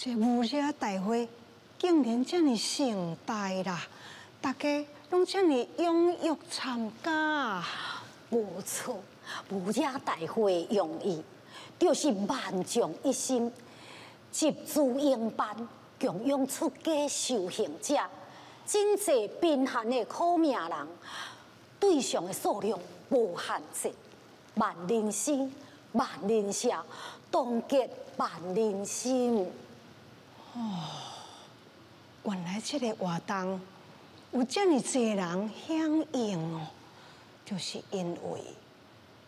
这无遮大会竟然这么盛大啦，大家拢这么踊跃参加。无错，武雅大会用意就是万众一心，集资营办，供养出家修行者。真济贫寒的苦命人，对象的数量无限制。万人心，万人舍，冻结万人心。哦。原来这个活动有这么多人响应哦，就是因为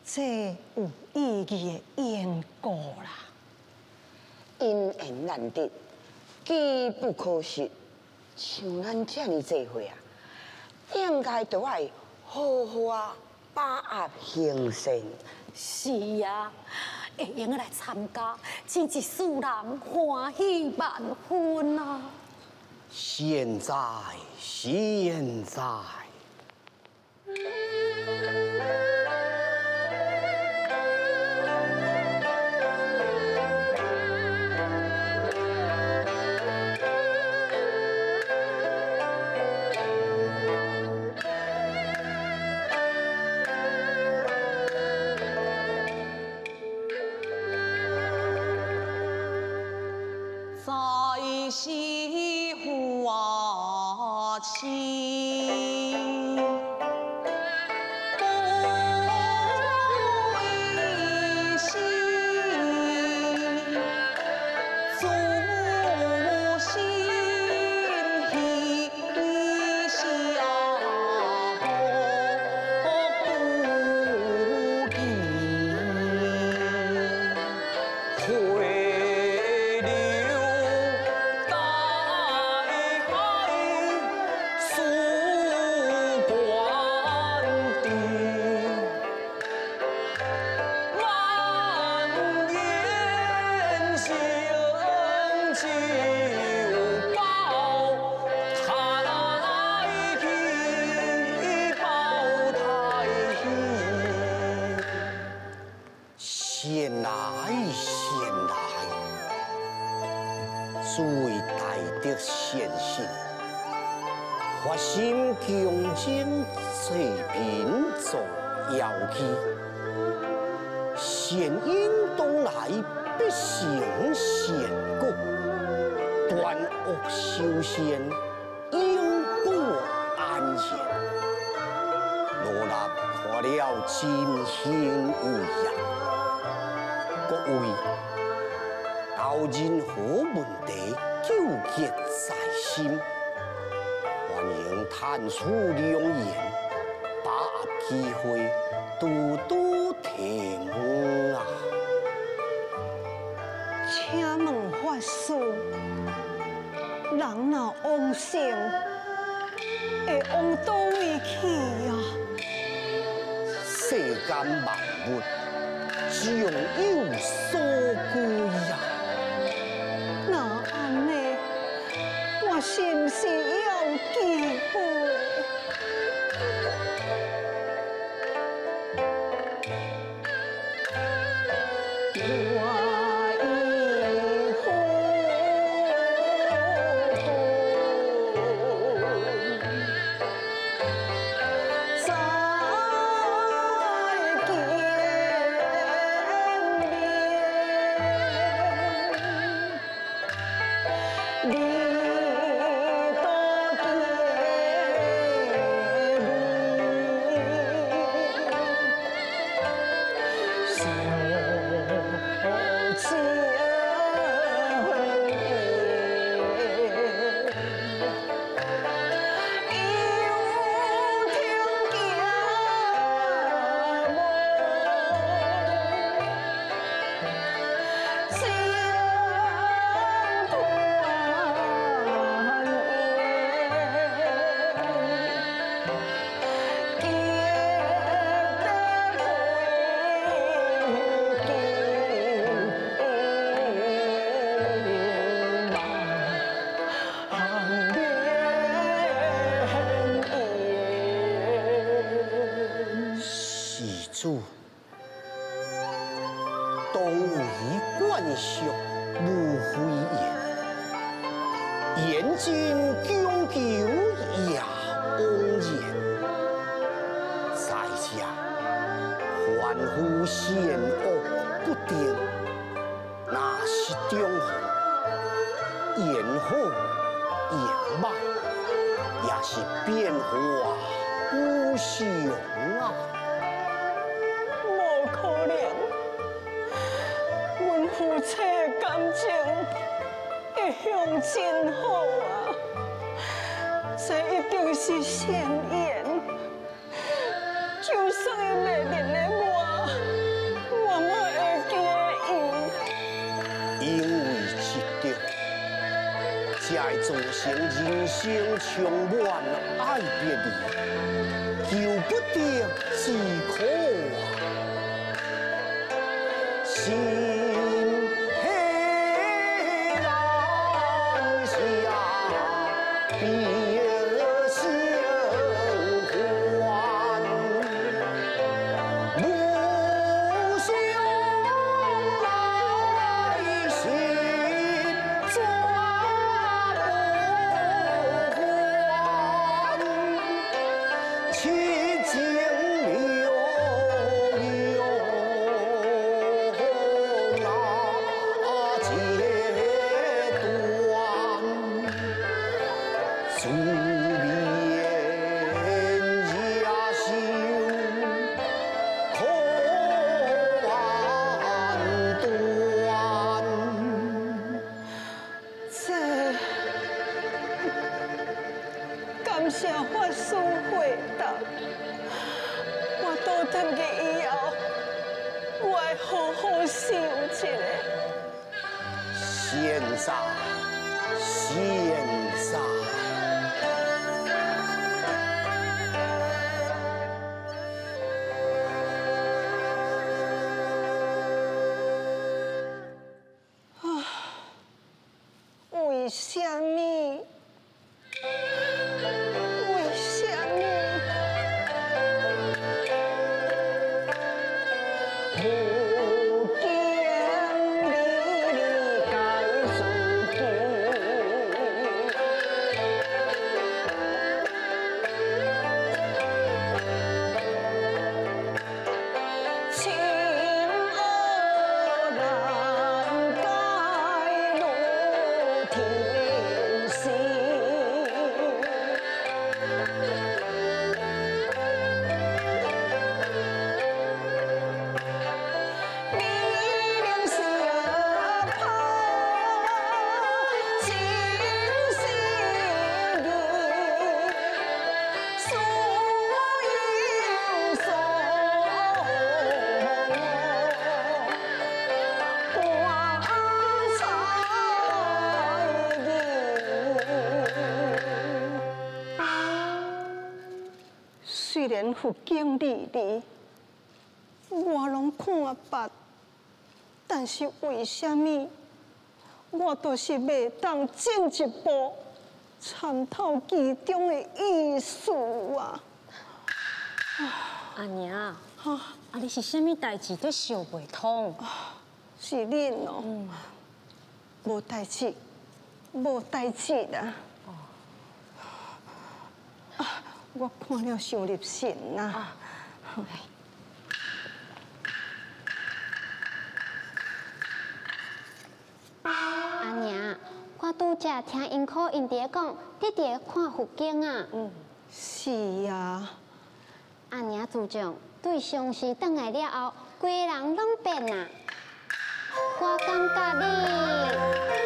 这有意义的缘故啦。因缘难得，机不可失。像咱这么聚会啊，应该都爱好好啊把握行善。是啊，会用来参加，真一世人欢喜万分啊！现在，现在。西湖啊清九宝台，七宝台，善来善来，诸位大德善，发心恭敬随品作妖器，善因当来必成善果。冤恶修仙，因果安然。罗拉看了真心无恙，各位，道。人何问题纠结在心？欢迎探出良言，把握机会，多多提问啊！请问法师。人若亡心，会亡到位去呀。世间万物，只有所果呀。那阿妹，我是不是有机会？see. 是中好，言好言歹，也是变化无常啊。无可能，阮夫妻的感情一向真好啊！这一定是善缘，就算伊袂认会造成人生充满爱别离，求不得自苦等去以后，我会好好想一下。现在，现在。虽然佛经历历，我拢看捌，但是为什么我都是未当进一步参透其中的意思啊？阿娘，啊哈，你是什么代志都想袂通？是恁哦，无代志，无代志啦。啊，我看了伤入神呐。阿娘，我拄则听因可因爹讲，你伫看佛经啊。嗯，是啊，阿娘自从对上司倒来了后，规个人拢变啊。我感觉你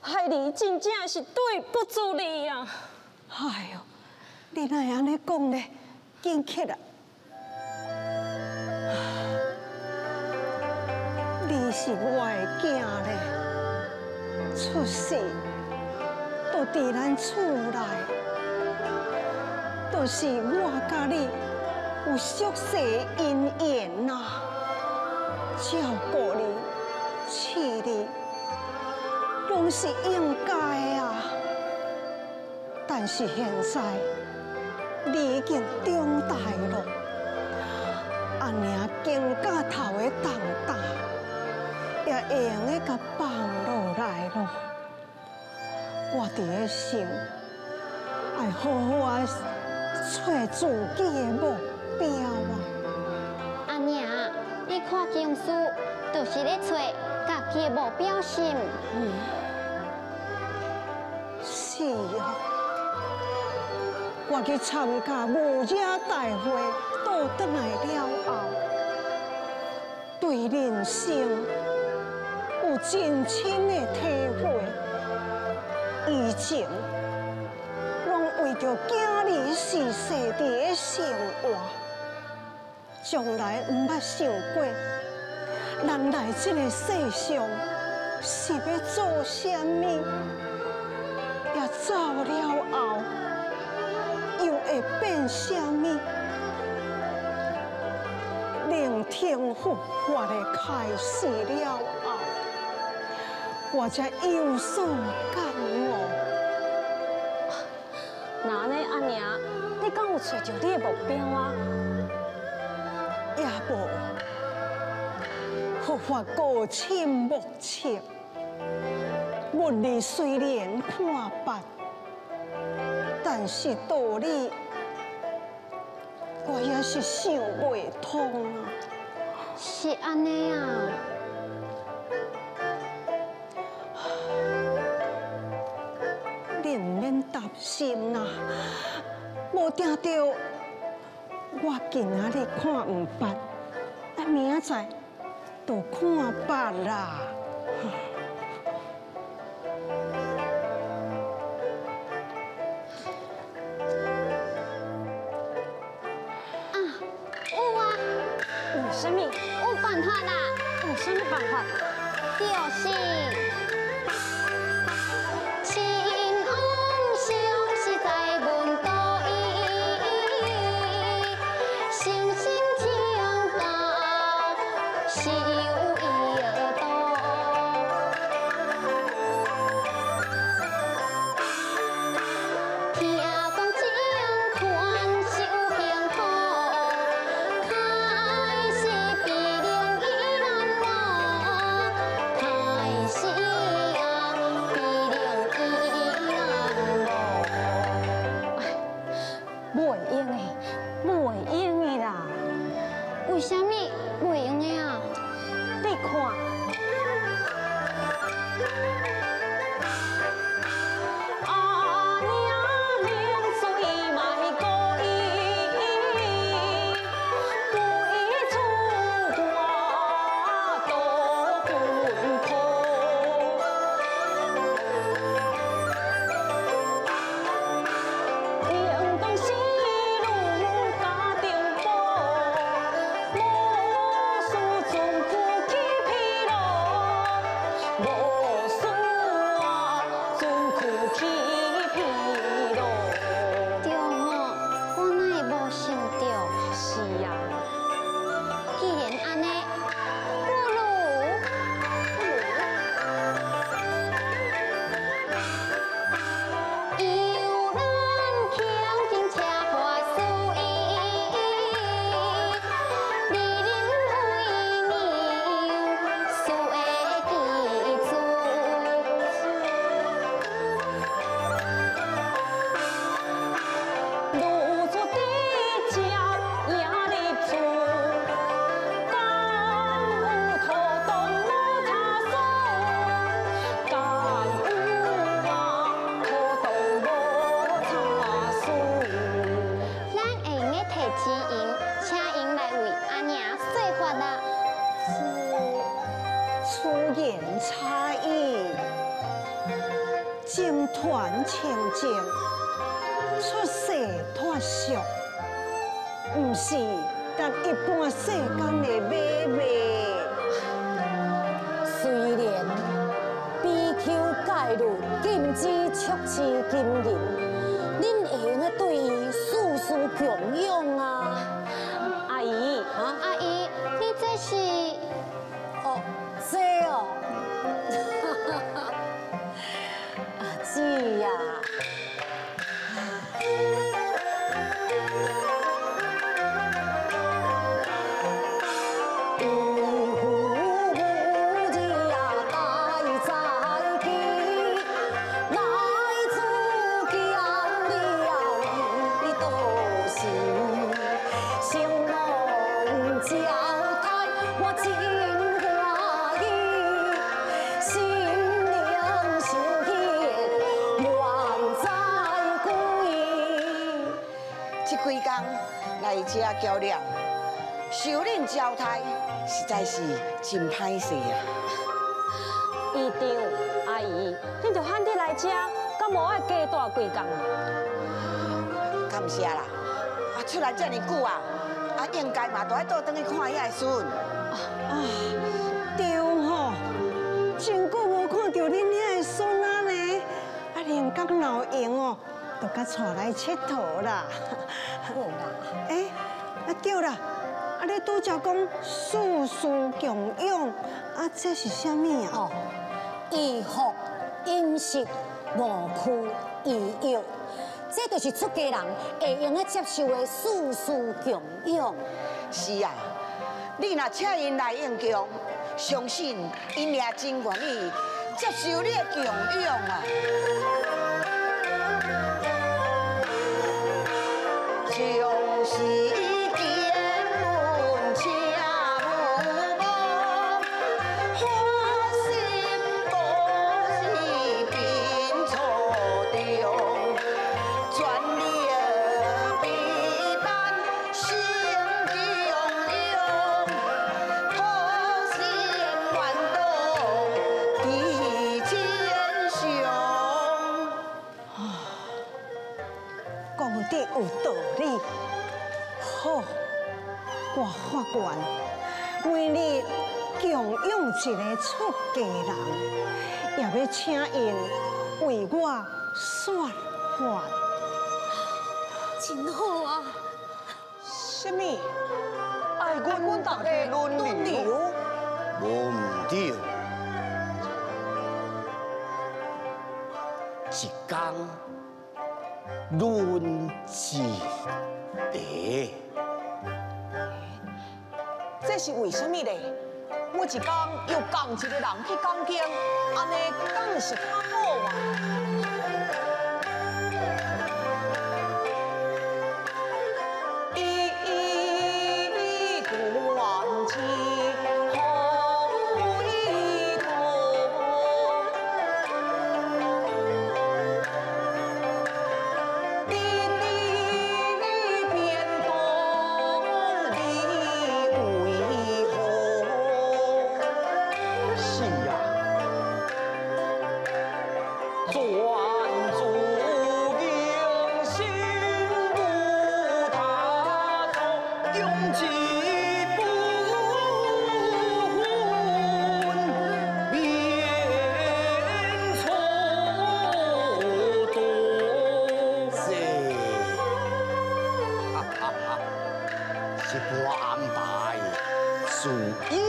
海里真正是对不住你啊！哎呦，你哪安尼讲呢？紧起来！你是我的囝咧，出世都伫咱厝内，都是我甲你有宿世姻缘呐，照顾你、饲你，拢是应该啊。但是现在你已经长大了，阿娘肩胛头的重担也会用个甲放落来咯。我伫个想，爱好好啊找自己的目标啊。阿娘，你看经书，就是咧找家己的目标心。是我去参加牧野大会，倒转来了后，对人生有真深的体会。以前拢为着囝儿是世伫的生活，从来毋捌想过，咱来这个世上是要做啥物。也走了后，会变什么？聆听佛法的开始了后，我才有所感悟。那呢，阿娘，你敢有找着你的目标啊？也无佛法高深莫测。文理虽然看白，但是道理我也是想不通啊。是安尼啊，你唔免担心啦，无定着我今仔日看唔捌，啊明仔载就看捌啦。啦，有什么办法？BQ 戒律禁止促持金银，恁会用啊对伊事事供养啊？阿姨，啊？阿姨，你这是哦，这哦，啊，姐呀、来遮较量，受恁招待，实在是真歹势啊！一定，阿姨，恁就喊你来遮，敢无爱加大几工？感谢啦！啊，出来遮尼久啊，啊，应该嘛，都爱倒转去看伊的孙。啊，对吼，真久无看到恁遐个孙啊呢，啊，连刚老赢哦，都甲带来佚佗啦。好啦。哎，啊对啦，啊你拄则讲事事共用，啊这是啥物啊？哦，衣服、饮食、无区、医药，这就是出家人会用啊接受的事事共用。是啊，你若请因来应供，相信因也真愿意接受你的供养啊。我法官每日供养一个出家人，也要请因为我说法。真好啊！什么？爱阮大家轮流？无唔对，一天论一地，这是为什么呢？每一天又共一个人去讲经，安尼敢是较好嘛？自